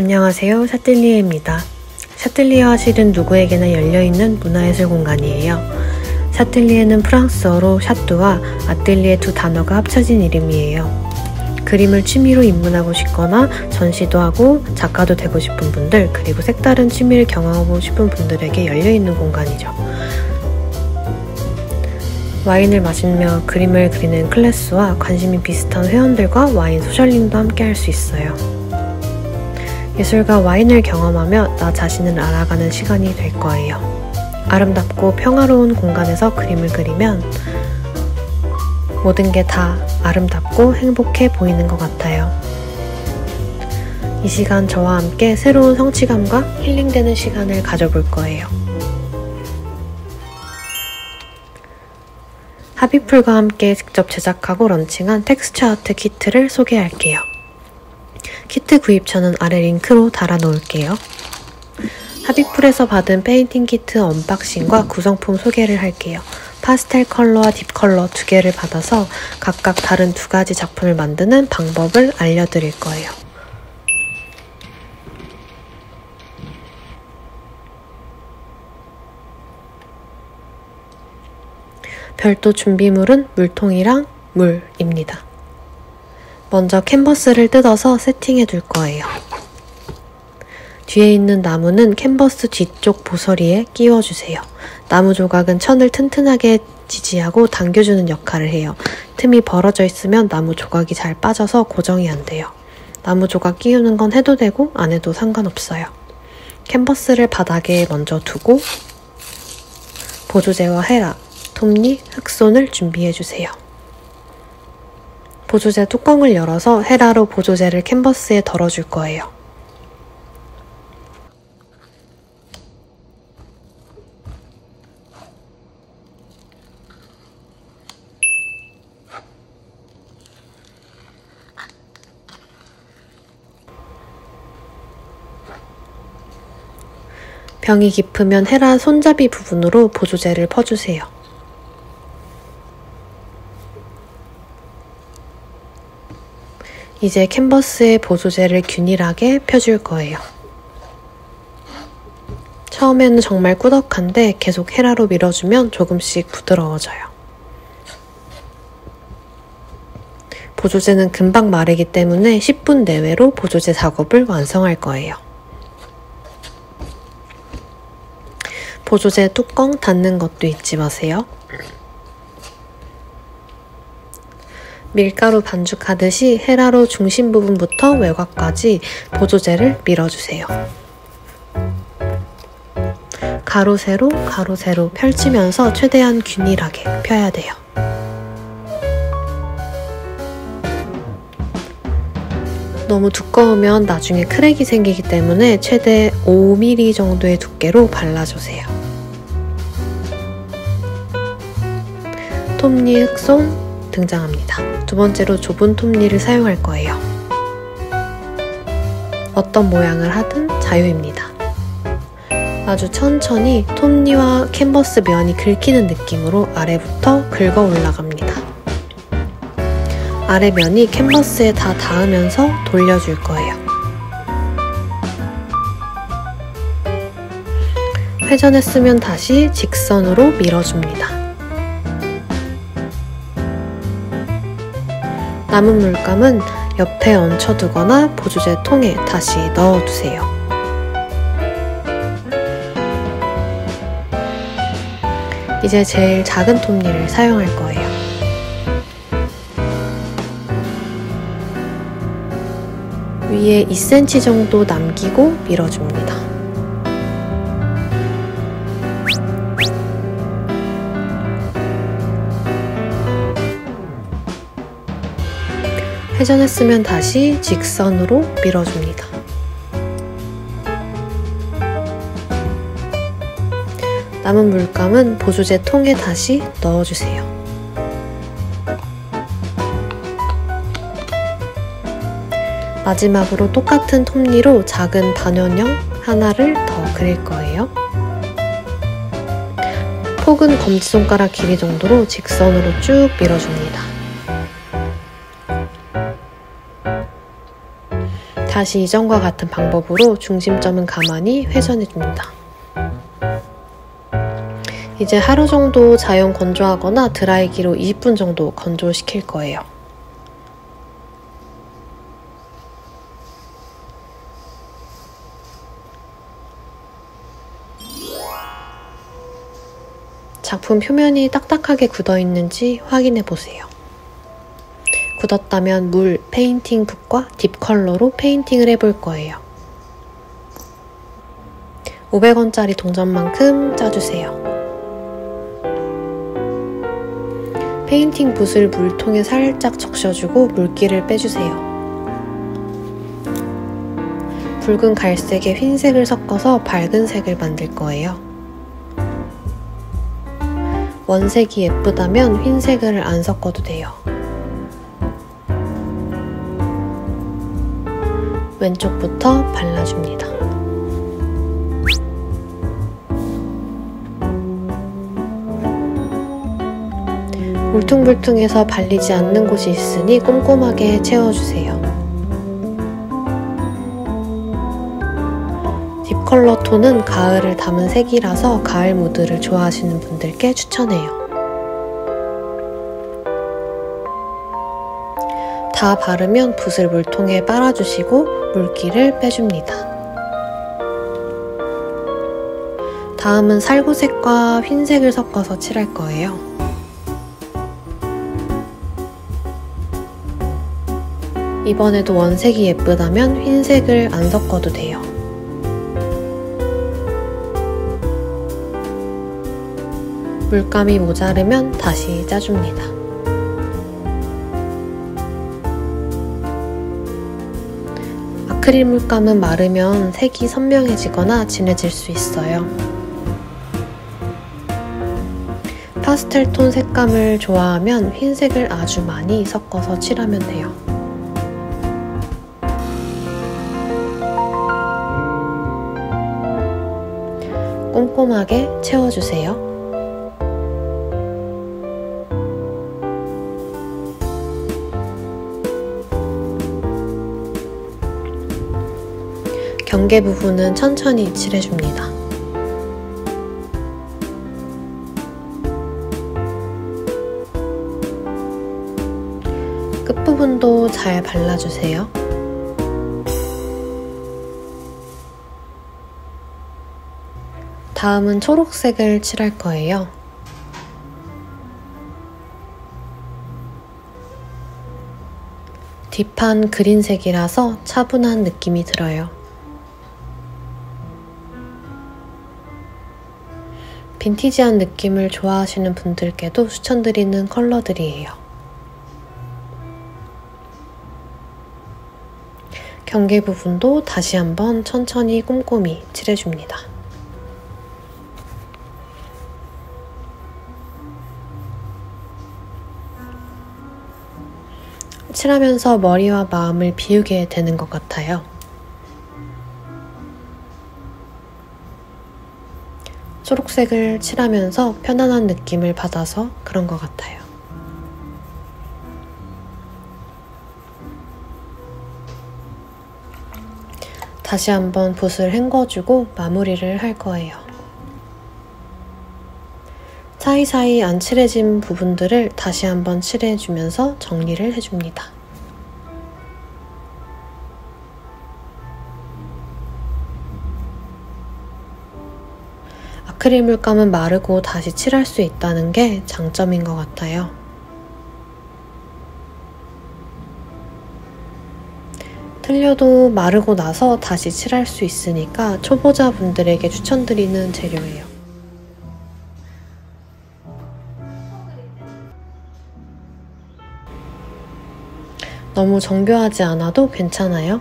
안녕하세요. 샤틀리에입니다. 샤틀리에와 실은 누구에게나 열려있는 문화예술 공간이에요. 샤틀리에는 프랑스어로 샤뚜와 아틀리에 두 단어가 합쳐진 이름이에요. 그림을 취미로 입문하고 싶거나 전시도 하고 작가도 되고 싶은 분들 그리고 색다른 취미를 경험하고 싶은 분들에게 열려있는 공간이죠. 와인을 마시며 그림을 그리는 클래스와 관심이 비슷한 회원들과 와인 소셜링도 함께 할 수 있어요. 예술과 와인을 경험하며 나 자신을 알아가는 시간이 될 거예요. 아름답고 평화로운 공간에서 그림을 그리면 모든 게 다 아름답고 행복해 보이는 것 같아요. 이 시간 저와 함께 새로운 성취감과 힐링되는 시간을 가져볼 거예요. 하비풀과 함께 직접 제작하고 런칭한 텍스처 아트 키트를 소개할게요. 키트 구입처는 아래 링크로 달아 놓을게요. 하비풀에서 받은 페인팅 키트 unboxing과 구성품 소개를 할게요. 파스텔 컬러와 deep 컬러 두 개를 받아서 각각 다른 두 가지 작품을 만드는 방법을 알려드릴 거예요. 별도 준비물은 물통이랑 물입니다. 먼저 캔버스를 뜯어서 세팅해 둘 거예요. 뒤에 있는 나무는 캔버스 뒤쪽 보서리에 끼워주세요. 나무 조각은 천을 튼튼하게 지지하고 당겨주는 역할을 해요. 틈이 벌어져 있으면 나무 조각이 잘 빠져서 고정이 안 돼요. 나무 조각 끼우는 건 해도 되고 안 해도 상관없어요. 캔버스를 바닥에 먼저 두고 보조제와 헤라, 톱니, 흑손을 준비해주세요. 보조제 뚜껑을 열어서 헤라로 보조제를 캔버스에 덜어줄 거예요. 병이 깊으면 헤라 손잡이 부분으로 보조제를 퍼주세요. 이제 캔버스에 보조제를 균일하게 펴줄 거예요. 처음에는 정말 꾸덕한데 계속 헤라로 밀어주면 조금씩 부드러워져요. 보조제는 금방 마르기 때문에 10분 내외로 보조제 작업을 완성할 거예요. 보조제 뚜껑 닫는 것도 잊지 마세요. 밀가루 반죽하듯이 헤라로 중심 부분부터 외곽까지 보조제를 밀어주세요. 가로 세로 가로 세로 펼치면서 최대한 균일하게 펴야 돼요. 너무 두꺼우면 나중에 크랙이 생기기 때문에 최대 5mm 정도의 두께로 발라주세요. 톱니 흑손 등장합니다. 두 번째로 좁은 톱니를 사용할 거예요. 어떤 모양을 하든 자유입니다. 아주 천천히 톱니와 캔버스 면이 긁히는 느낌으로 아래부터 긁어 올라갑니다. 아래 면이 캔버스에 다 닿으면서 돌려줄 거예요. 회전했으면 다시 직선으로 밀어줍니다. 남은 물감은 옆에 얹혀두거나 보조제 통에 다시 넣어두세요. 이제 제일 작은 톱니를 사용할 거예요. 위에 2cm 정도 남기고 밀어줍니다. 회전했으면 다시 직선으로 밀어줍니다. 남은 물감은 보조제 통에 다시 넣어주세요. 마지막으로 똑같은 톱니로 작은 반원형 하나를 더 그릴 거예요. 폭은 검지손가락 길이 정도로 직선으로 쭉 밀어줍니다. 다시 이전과 같은 방법으로 중심점은 가만히 회전해줍니다. 이제 하루 정도 자연 건조하거나 드라이기로 20분 정도 건조시킬 거예요. 작품 표면이 딱딱하게 굳어 있는지 확인해 보세요. 굳었다면 물, 페인팅 붓과 deep 컬러로 페인팅을 해볼 거예요. 500원짜리 동전만큼 짜주세요. 페인팅 붓을 물통에 살짝 적셔주고 물기를 빼주세요. 붉은 갈색에 흰색을 섞어서 밝은 색을 만들 거예요. 원색이 예쁘다면 흰색을 안 섞어도 돼요. 왼쪽부터 발라줍니다. 울퉁불퉁해서 발리지 않는 곳이 있으니 꼼꼼하게 채워주세요. 컬러 톤은 가을을 담은 색이라서 가을 무드를 좋아하시는 분들께 추천해요. 다 바르면 붓을 물통에 빨아주시고 물기를 빼줍니다. 다음은 살구색과 흰색을 섞어서 칠할 거예요. 이번에도 원색이 예쁘다면 흰색을 안 섞어도 돼요. 물감이 모자르면 다시 짜줍니다. 아크릴 물감은 마르면 색이 선명해지거나 진해질 수 있어요. 파스텔 톤 색감을 좋아하면 흰색을 아주 많이 섞어서 칠하면 돼요. 꼼꼼하게 채워주세요. 경계 부분은 천천히 칠해줍니다. 끝부분도 잘 발라주세요. 다음은 초록색을 칠할 거예요. 딥한 그린색이라서 차분한 느낌이 들어요. 빈티지한 느낌을 좋아하시는 분들께도 추천드리는 컬러들이에요. 경계 부분도 다시 한번 천천히 꼼꼼히 칠해줍니다. 칠하면서 머리와 마음을 비우게 되는 것 같아요. 초록색을 칠하면서 편안한 느낌을 받아서 그런 것 같아요. 다시 한번 붓을 헹궈주고 마무리를 할 거예요. 사이사이 안 칠해진 부분들을 다시 한번 칠해주면서 정리를 해줍니다. 아크릴 물감은 마르고 다시 칠할 수 있다는 게 장점인 것 같아요. 틀려도 마르고 나서 다시 칠할 수 있으니까 초보자분들에게 추천드리는 재료예요. 너무 정교하지 않아도 괜찮아요.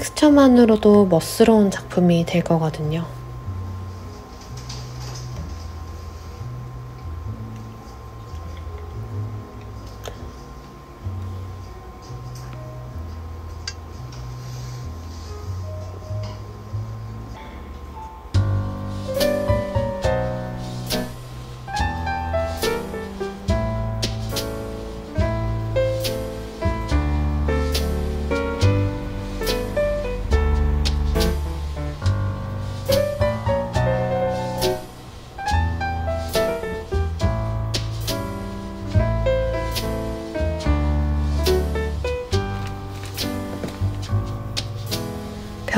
텍스처만으로도 멋스러운 작품이 될 거거든요.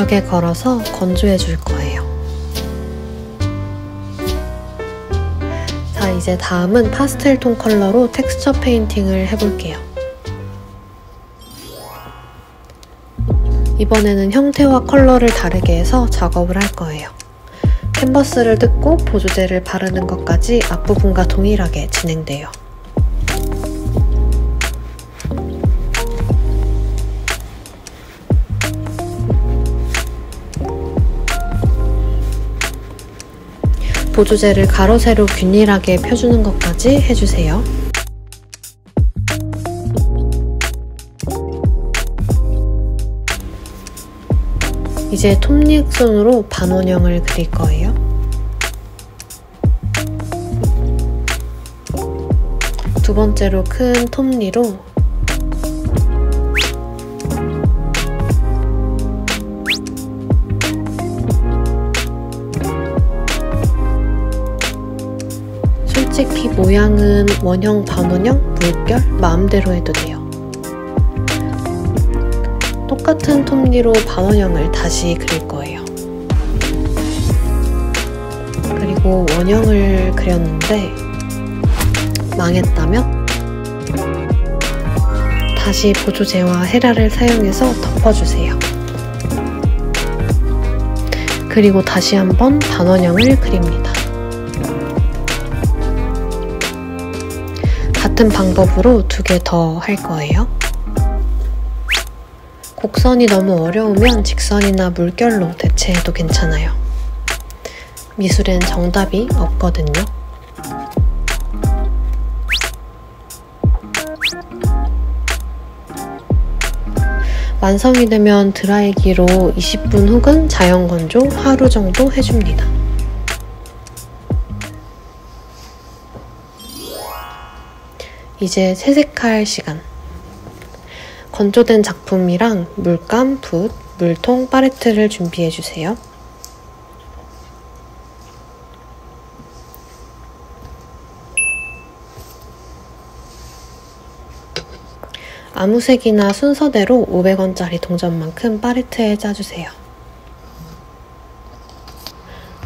벽에 걸어서 건조해 줄 거예요. 자, 이제 다음은 파스텔 톤 컬러로 텍스처 페인팅을 해볼게요. 이번에는 형태와 컬러를 다르게 해서 작업을 할 거예요. 캔버스를 뜯고 보조제를 바르는 것까지 앞부분과 동일하게 진행돼요. 보조제를 가로 세로 균일하게 펴주는 것까지 해주세요. 이제 톱니손으로 반원형을 그릴 거예요. 두 번째로 큰 톱니로 솔직히 모양은 원형, 반원형, 물결 마음대로 해도 돼요. 똑같은 톱니로 반원형을 다시 그릴 거예요. 그리고 원형을 그렸는데 망했다면 다시 보조제와 헤라를 사용해서 덮어주세요. 그리고 다시 한번 반원형을 그립니다. 같은 방법으로 두 개 더 할 거예요. 곡선이 너무 어려우면 직선이나 물결로 대체해도 괜찮아요. 미술엔 정답이 없거든요. 완성이 되면 드라이기로 20분 혹은 자연건조 하루 정도 해줍니다. 이제 세색할 시간. 건조된 작품이랑 물감, 붓, 물통, 파레트를 준비해 주세요. 아무 색이나 순서대로 500원짜리 동전만큼 파레트에 짜주세요.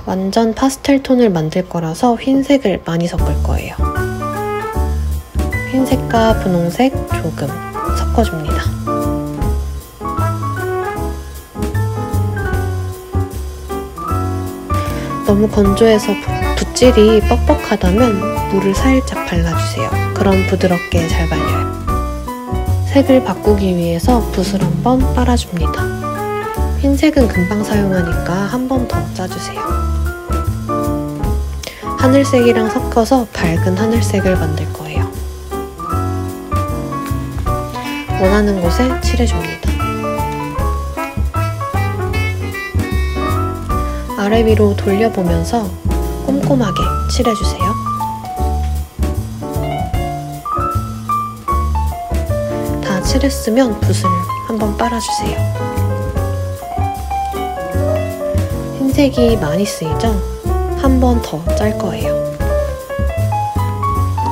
완전 파스텔 톤을 만들 거라서 흰색을 많이 섞을 거예요. 흰색과 분홍색 조금 섞어줍니다. 너무 건조해서 붓질이 뻑뻑하다면 물을 살짝 발라주세요. 그럼 부드럽게 잘 발려요. 색을 바꾸기 위해서 붓을 한번 빨아줍니다. 흰색은 금방 사용하니까 한 번 더 짜주세요. 하늘색이랑 섞어서 밝은 하늘색을 만들 거예요. 원하는 곳에 칠해줍니다. 아래 위로 돌려보면서 꼼꼼하게 칠해주세요. 칠했으면 붓을 한번 빨아주세요. 흰색이 많이 쓰이죠? 한 번 더 짤 거예요.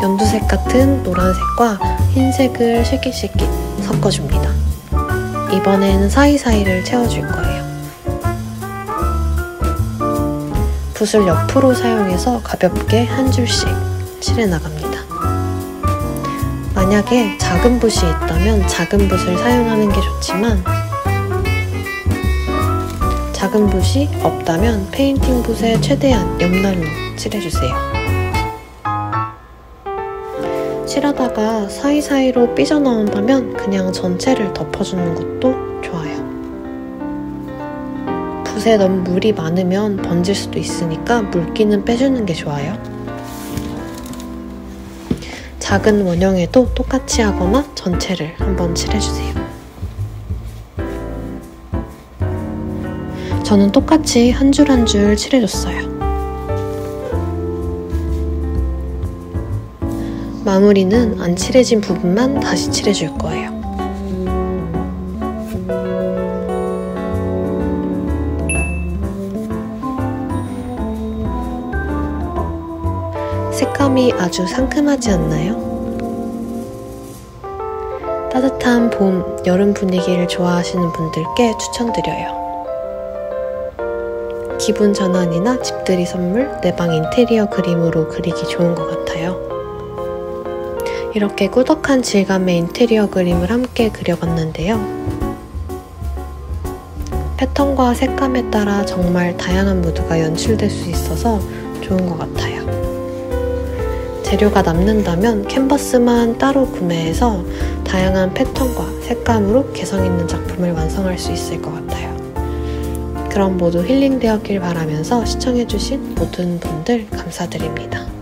연두색 같은 노란색과 흰색을 실깃실깃 섞어줍니다. 이번엔 사이사이를 채워줄 거예요. 붓을 옆으로 사용해서 가볍게 한 줄씩 칠해나갑니다. 만약에 작은 붓이 있다면 작은 붓을 사용하는 게 좋지만 작은 붓이 없다면 페인팅 붓에 최대한 옆날로 칠해주세요. 칠하다가 사이사이로 삐져나온다면 그냥 전체를 덮어주는 것도 좋아요. 붓에 너무 물이 많으면 번질 수도 있으니까 물기는 빼주는 게 좋아요. 작은 원형에도 똑같이 하거나 전체를 한번 칠해주세요. 저는 똑같이 한 줄 한 줄 칠해줬어요. 마무리는 안 칠해진 부분만 다시 칠해줄 거예요. 색감이 아주 상큼하지 않나요? 따뜻한 봄, 여름 분위기를 좋아하시는 분들께 추천드려요. 기분 전환이나 집들이 선물, 내 방 인테리어 그림으로 그리기 좋은 것 같아요. 이렇게 꾸덕한 질감의 인테리어 그림을 함께 그려봤는데요. 패턴과 색감에 따라 정말 다양한 무드가 연출될 수 있어서 좋은 것 같아요. 재료가 남는다면 캔버스만 따로 구매해서 다양한 패턴과 색감으로 개성 있는 작품을 완성할 수 있을 것 같아요. 그럼 모두 힐링되었길 바라면서 시청해주신 모든 분들 감사드립니다.